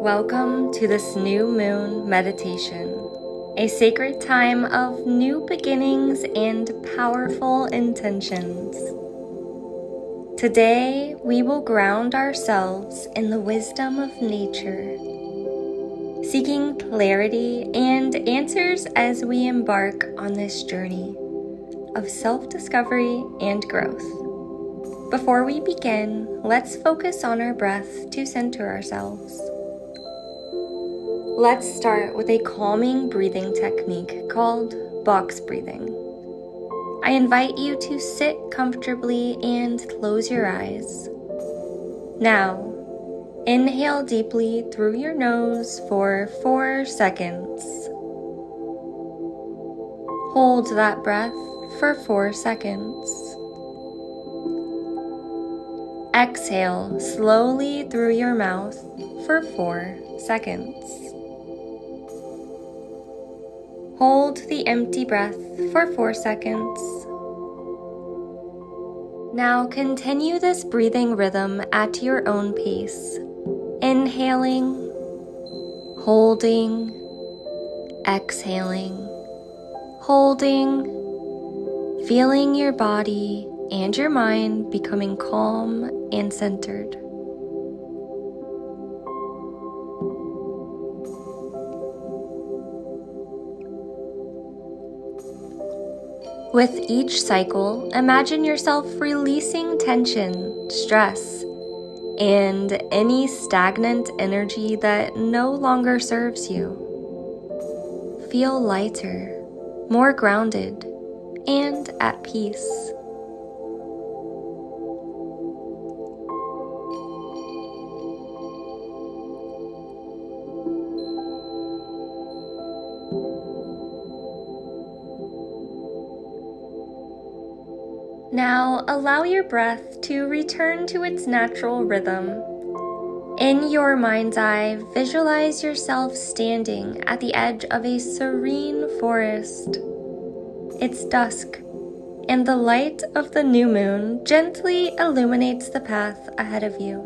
Welcome to this new moon meditation, a sacred time of new beginnings and powerful intentions. Today, we will ground ourselves in the wisdom of nature, seeking clarity and answers as we embark on this journey of self discovery and growth. Before we begin, let's focus on our breath to center ourselves. Let's start with a calming breathing technique called box breathing. I invite you to sit comfortably and close your eyes. Now, inhale deeply through your nose for four seconds. Hold that breath for four seconds. Exhale slowly through your mouth for four seconds. Hold the empty breath for four seconds. Now continue this breathing rhythm at your own pace. Inhaling, holding, exhaling, holding, feeling your body and your mind becoming calm and centered. With each cycle, imagine yourself releasing tension, stress, and any stagnant energy that no longer serves you. Feel lighter, more grounded, and at peace. Now allow your breath to return to its natural rhythm. In your mind's eye, visualize yourself standing at the edge of a serene forest. It's dusk, and the light of the new moon gently illuminates the path ahead of you.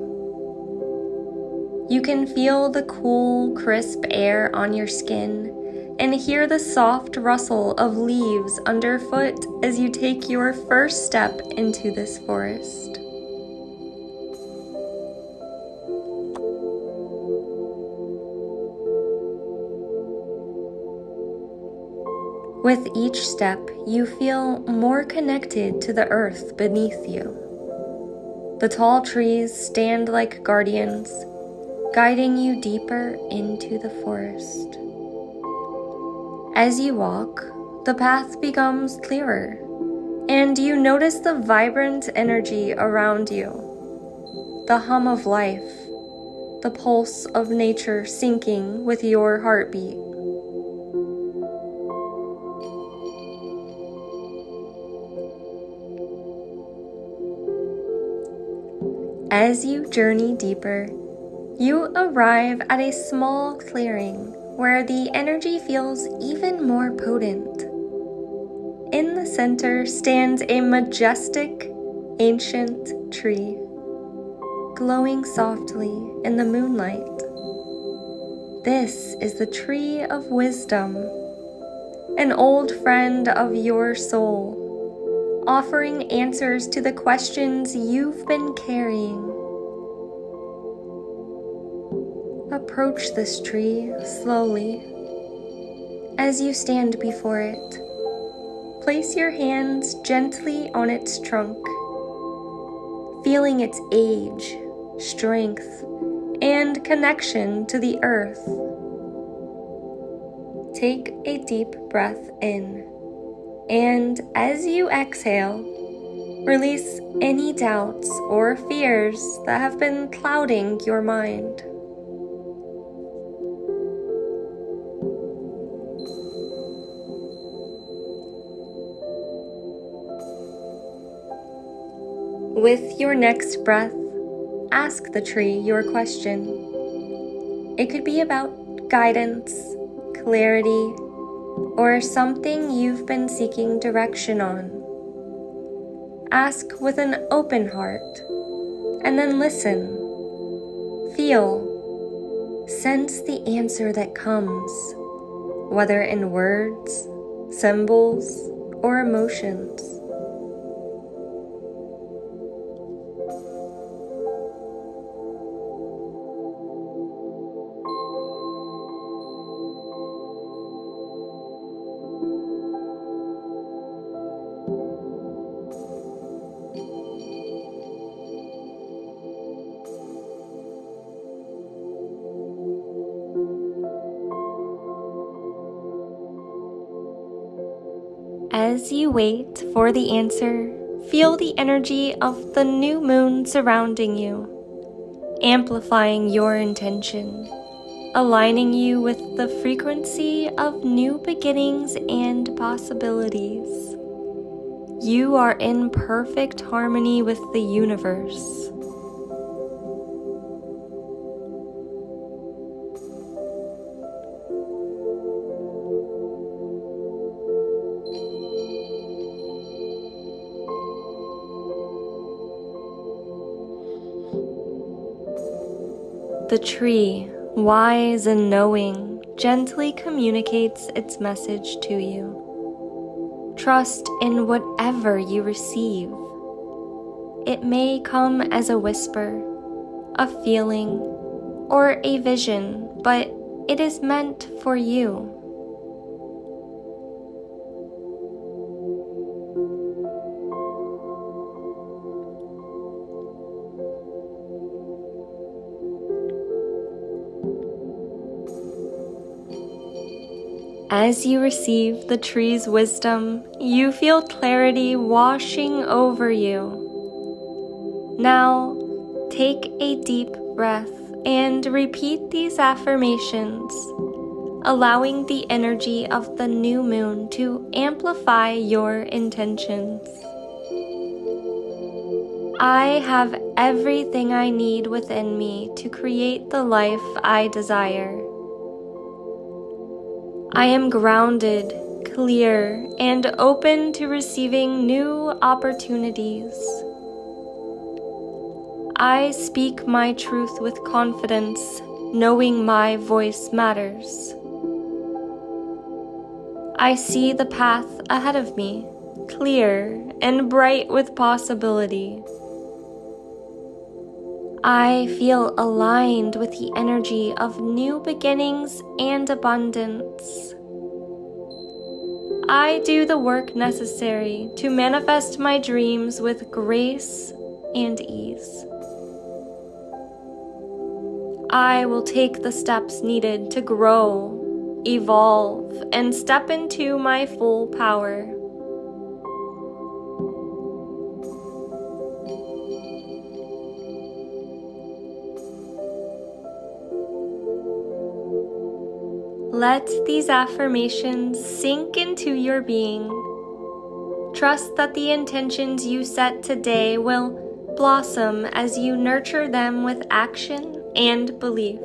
You can feel the cool, crisp air on your skin and hear the soft rustle of leaves underfoot as you take your first step into this forest. With each step, you feel more connected to the earth beneath you. The tall trees stand like guardians, guiding you deeper into the forest. As you walk, the path becomes clearer, and you notice the vibrant energy around you, the hum of life, the pulse of nature syncing with your heartbeat. As you journey deeper, you arrive at a small clearing where the energy feels even more potent. In the center stands a majestic, ancient tree, glowing softly in the moonlight. This is the tree of wisdom, an old friend of your soul, offering answers to the questions you've been carrying. Approach this tree slowly. As you stand before it, place your hands gently on its trunk, feeling its age, strength, and connection to the earth. Take a deep breath in, and as you exhale, release any doubts or fears that have been clouding your mind. With your next breath, ask the tree your question. It could be about guidance, clarity, or something you've been seeking direction on. Ask with an open heart and then listen. Feel. sense the answer that comes, whether in words, symbols, or emotions. As you wait for the answer, feel the energy of the new moon surrounding you, amplifying your intention, aligning you with the frequency of new beginnings and possibilities. You are in perfect harmony with the universe. The tree, wise and knowing, gently communicates its message to you. Trust in whatever you receive. It may come as a whisper, a feeling, or a vision, but it is meant for you. As you receive the tree's wisdom, you feel clarity washing over you. Now, take a deep breath and repeat these affirmations, allowing the energy of the new moon to amplify your intentions. I have everything I need within me to create the life I desire. I am grounded, clear, and open to receiving new opportunities. I speak my truth with confidence, knowing my voice matters. I see the path ahead of me, clear and bright with possibility. I feel aligned with the energy of new beginnings and abundance. I do the work necessary to manifest my dreams with grace and ease. I will take the steps needed to grow, evolve, and step into my full power. Let these affirmations sink into your being. Trust that the intentions you set today will blossom as you nurture them with action and belief.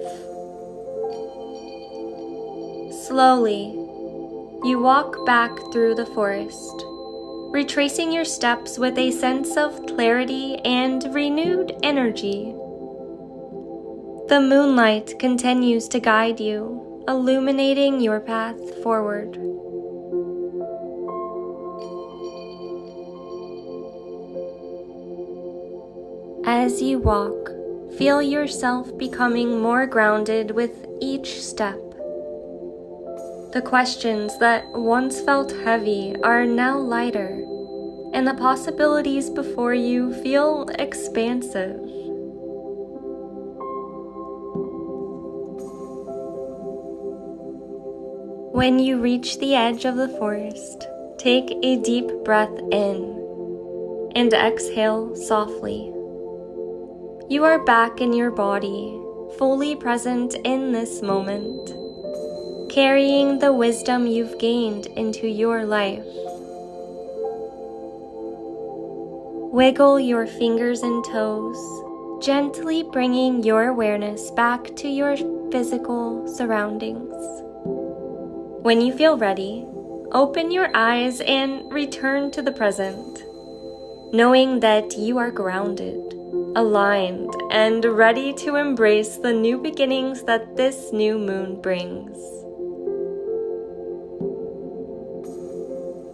Slowly, you walk back through the forest, retracing your steps with a sense of clarity and renewed energy. The moonlight continues to guide you illuminating your path forward. As you walk, feel yourself becoming more grounded with each step. The questions that once felt heavy are now lighter, and the possibilities before you feel expansive. When you reach the edge of the forest, take a deep breath in and exhale softly. You are back in your body, fully present in this moment, carrying the wisdom you've gained into your life. Wiggle your fingers and toes, gently bringing your awareness back to your physical surroundings. When you feel ready, open your eyes and return to the present, knowing that you are grounded, aligned, and ready to embrace the new beginnings that this new moon brings.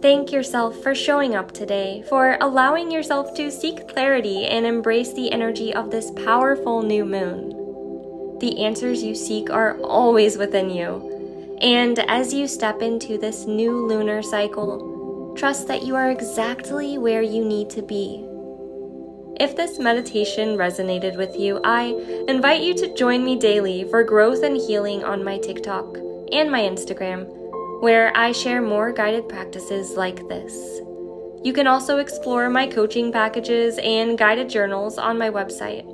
Thank yourself for showing up today, for allowing yourself to seek clarity and embrace the energy of this powerful new moon. The answers you seek are always within you. And as you step into this new lunar cycle, trust that you are exactly where you need to be. If this meditation resonated with you, I invite you to join me daily for growth and healing on my TikTok and my Instagram where I share more guided practices like this. You can also explore my coaching packages and guided journals on my website.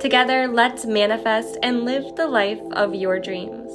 Together, let's manifest and live the life of your dreams.